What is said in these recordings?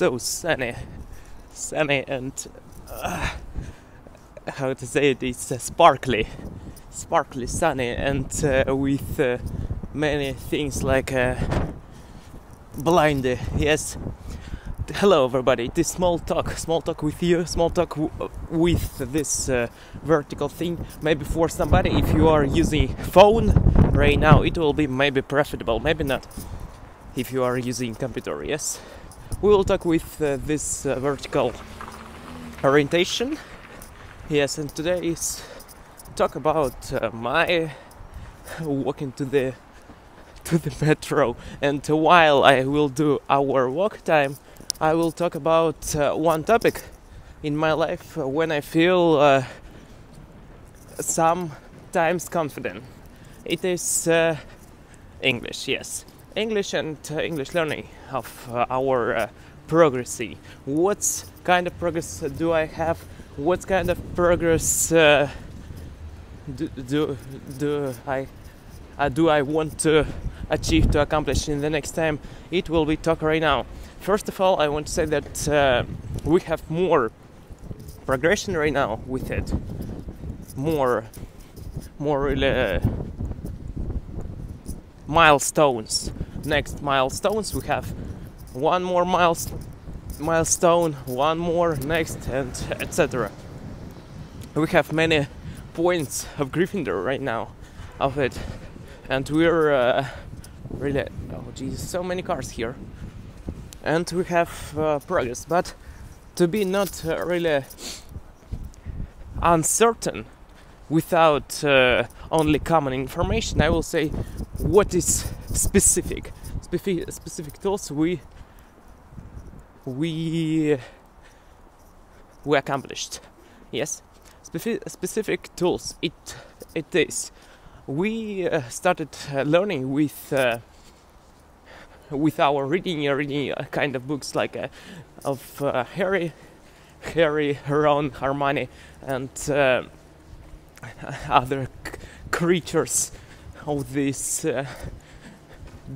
so sunny, sunny and uh, how to say it? It's uh, sparkly, sparkly sunny, and uh, with uh, many things like uh, blind. yes. Hello, everybody. It is small talk, small talk with you, small talk with this uh, vertical thing. Maybe for somebody, if you are using phone right now, it will be maybe profitable, maybe not. If you are using computer, yes we will talk with uh, this uh, vertical orientation. Yes and today is talk about uh, my walking to the to the metro. And while i will do our walk time i will talk about uh, one topic in my life when i feel uh, sometimes confident. It is uh, english yes English and uh, English learning of uh, our uh, progress. What kind of progress do I have? What kind of progress uh, do, do, do I uh, do I want to achieve to accomplish in the next time? It will be talk right now. First of all, I want to say that uh, we have more progression right now with it. More, more really milestones. Next milestones. We have one more miles milestone, one more next, and etc. We have many points of Gryffindor right now of it, and we're uh, really oh Jesus, so many cars here, and we have uh, progress, but to be not uh, really uncertain without uh, only common information, I will say what is specific. Specific, specific tools we we we accomplished. Yes, specific, tools. It it is. We uh, started uh, learning with uh, with our reading, reading uh, kind of books like uh, of uh, Harry, Harry, Ron, Hermione, and other c- creatures of this uh,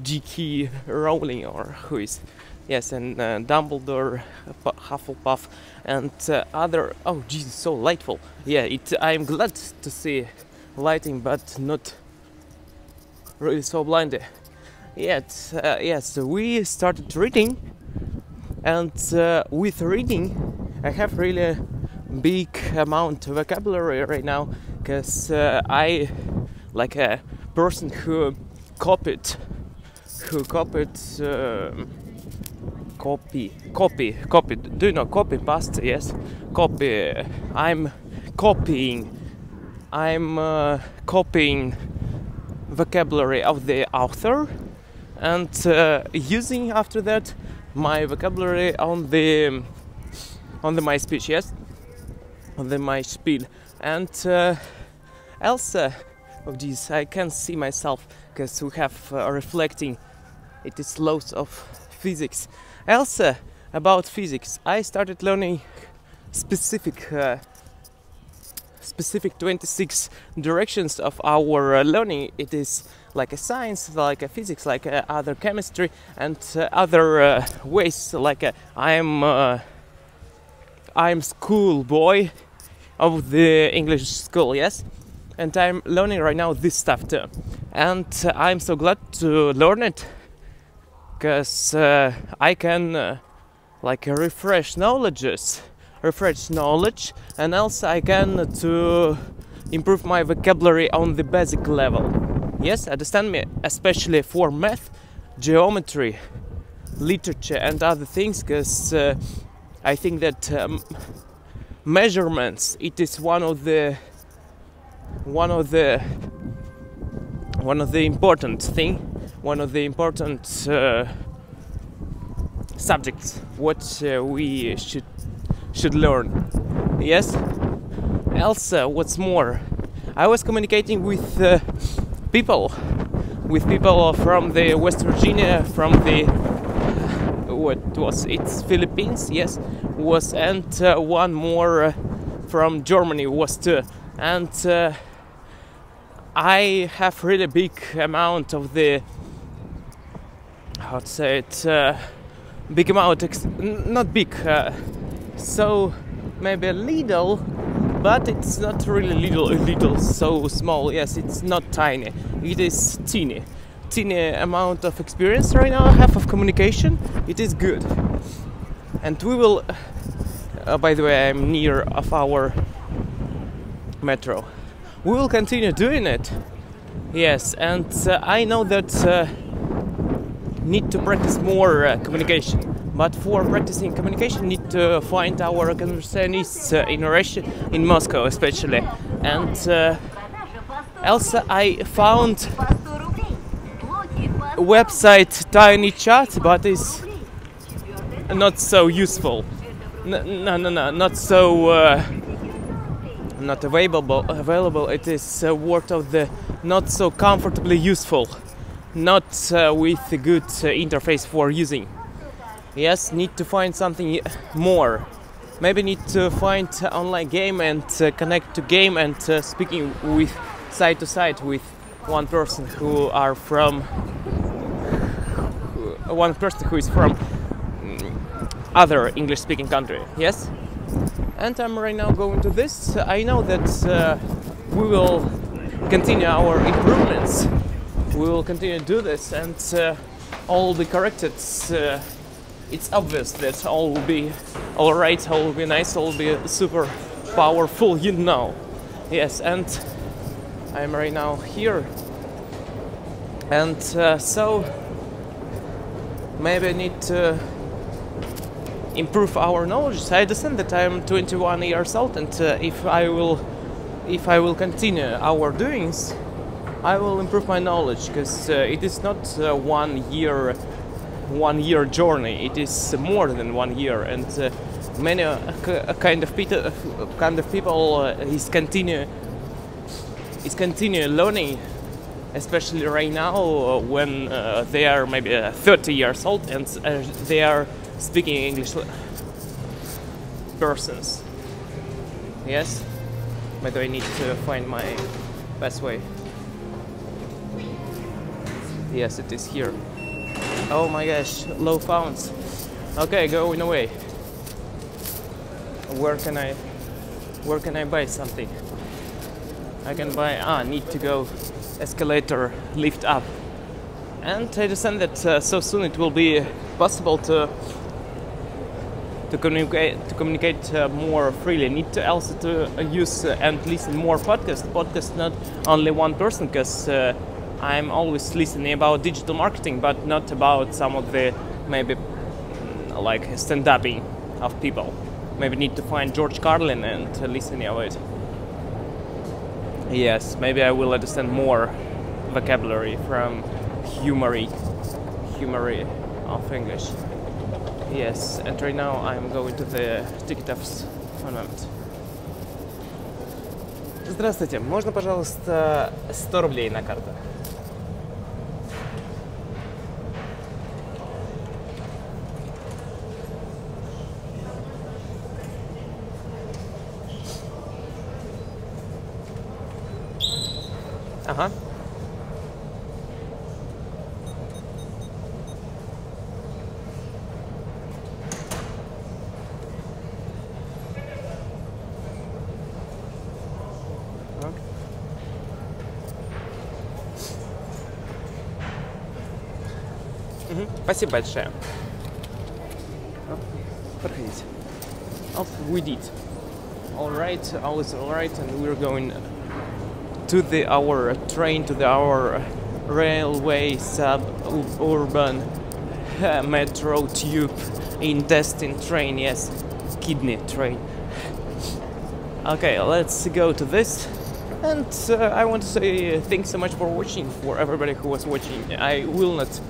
J.K. Rowling or who is yes and uh, Dumbledore, Hufflepuff, and uh, other. Oh, Jesus, so lightful. Yeah, it. I'm glad to see lighting, but not really so blinded. Yet, uh, yes, we started reading, and uh, with reading, I have really big amount of vocabulary right now because uh, I like a person who copied copied um, copy copy copy do you know copy past yes. Copy I'm copying I'm uh, copying vocabulary of the author and uh, using after that my vocabulary on the on the my speech yes on the my spiel. And uh, Elsa of these I can see myself because we have uh, reflecting it is laws of physics Elsa about physics I started learning specific uh, specific 26 directions of our uh, learning it is like a science like a physics like uh, other chemistry and uh, other uh, ways like i'm i'm school boy of the English school, yes? And I'm learning right now this stuff too. And uh, I'm so glad to learn it because uh, I can uh, like refresh knowledges, refresh knowledge, and also I can to improve my vocabulary on the basic level. Yes, understand me, especially for math, geometry, literature, and other things, because uh, I think that um, measurements it is one of the one of the one of the important thing one of the important uh, subjects what uh, we should should learn. Yes? Elsa what's more I was communicating with uh, people with people from the West Virginia from the what was it's Philippines yes was and uh, one more uh, from Germany was too, and uh, I have really big amount of the to say it big amount, not big, uh, so maybe a little, but it's not really little, a little, so small. Yes, it's not tiny. It is teeny, teeny amount of experience right now. Half of communication. It is good, and we will. Uh, by the way, I'm near of our metro. We will continue doing it. Yes, and uh, I know that uh, need to practice more uh, communication. But for practicing communication, need to find our conversationists uh, in Russia, in Moscow especially. And uh, also, I found website Tiny Chat, but it's not so useful. No, no, no, not so. Uh, not available. Available. It is a word of the not so comfortably useful, not uh, with a good uh, interface for using. Yes, need to find something more. Maybe need to find online game and uh, connect to game and speaking with side to side with one person who are from one person who is from other English speaking country. Yes and I'm right now going to this. I know that uh, we will continue our improvements. We will continue to do this, and uh, all will be corrected. Uh, it's obvious that all will be all right, all will be nice, all will be super powerful. You know, yes. And I'm right now here, and uh, so maybe I need to improve our knowledge. I understand that I am 21 years old, and uh, if I will, if I will continue our doings, I will improve my knowledge because uh, it is not uh, one year, one year journey. It is more than one year, and uh, many uh, k- kind of people, kind of people uh, is continue, is continue learning. Especially right now, uh, when uh, they are maybe uh, 30 years old and uh, they are speaking English persons. Yes? But I need to find my best way. Yes, it is here. Oh my gosh, low founds. Okay, going away. Where can I where can I buy something? I can buy ah need to go escalator lift up. And I understand that uh, so soon it will be possible to to communicate to communicate uh, more freely. Need to also to uh, use uh, and listen more podcasts. Podcast not only one person, because uh, I'm always listening about digital marketing, but not about some of the maybe mm, like stand-upping of people. Maybe need to find George Carlin and uh, listen to it. Yes, maybe I will understand more vocabulary from humory, humory of English. Yes, and right now I'm going to the ticket office. One moment. Здравствуйте, можно, пожалуйста, 100 рублей на карту? Спасибо большое. Oh, Проходите. Oh, we did. All right, all is all right, and we're going to the our train to the our railway suburban uh, metro tube intestine train. Yes, kidney train. Okay, let's go to this. And uh, I want to say thanks so much for watching, for everybody who was watching. I will not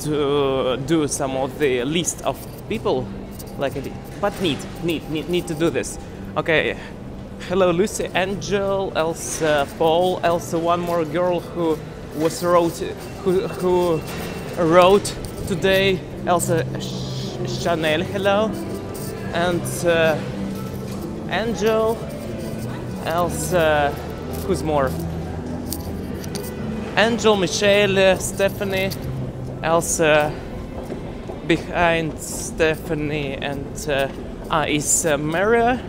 to do some of the list of people like I did, but need, need, need, need to do this. Okay, hello Lucy, Angel, Elsa, Paul, Elsa, one more girl who was wrote, who, who wrote today, Elsa Sh- Chanel, hello, and uh, Angel, Elsa, who's more? Angel, Michelle, Stephanie, Elsa, behind Stephanie and uh, uh, is uh, Maria.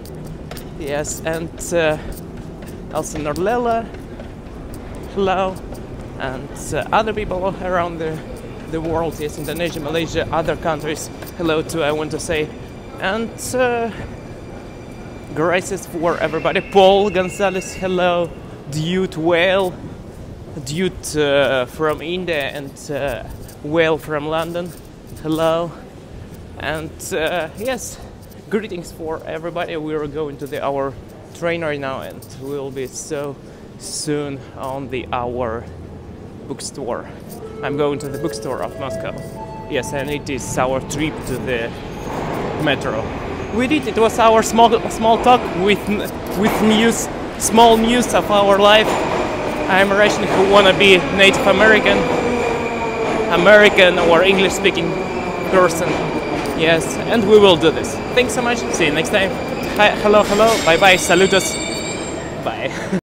Yes, and uh, also Norlela. Hello, and uh, other people around the the world. Yes, Indonesia, Malaysia, other countries. Hello too. I want to say, and uh, gracias for everybody. Paul Gonzalez. Hello, Dude Whale. Dude uh, from India and Whale from London. Hello. And uh, yes, greetings for everybody. We are going to the our train right now and we'll be so soon on the our bookstore. I'm going to the bookstore of Moscow. Yes, and it is our trip to the metro. We did. It was our small small talk with with news, small news of our life. I'm a Russian who wanna be Native American, American or English speaking person. Yes, and we will do this. Thanks so much. See you next time. Hi, hello, hello. Bye bye. Saludos. Bye.